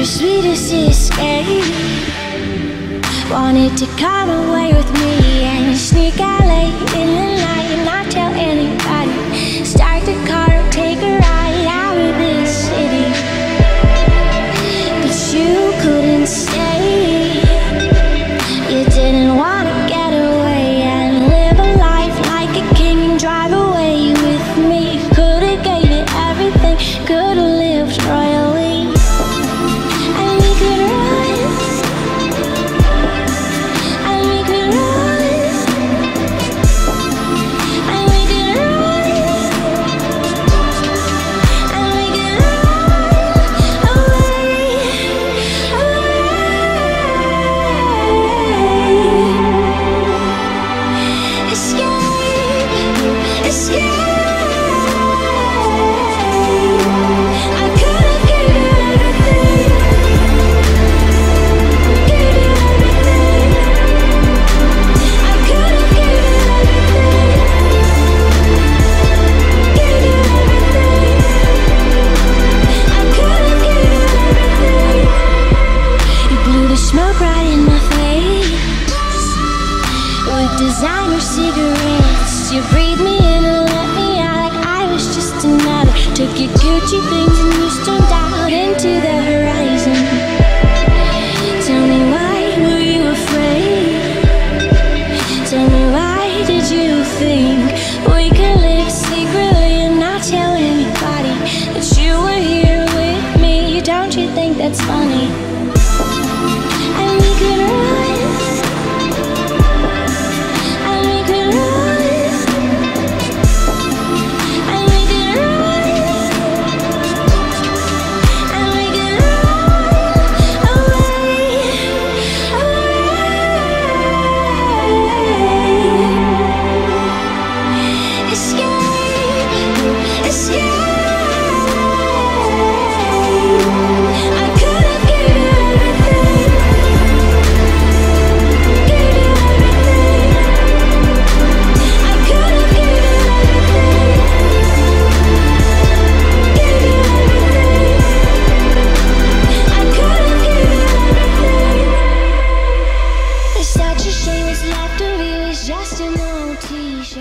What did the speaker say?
your sweetest escape Wanted to come away with me and sneak out late. designer cigarettes. You breathe me in and let me out like I was just another Took your Gucci things and you stormed out into the horizon. Tell me why were you afraid? Tell me why did you think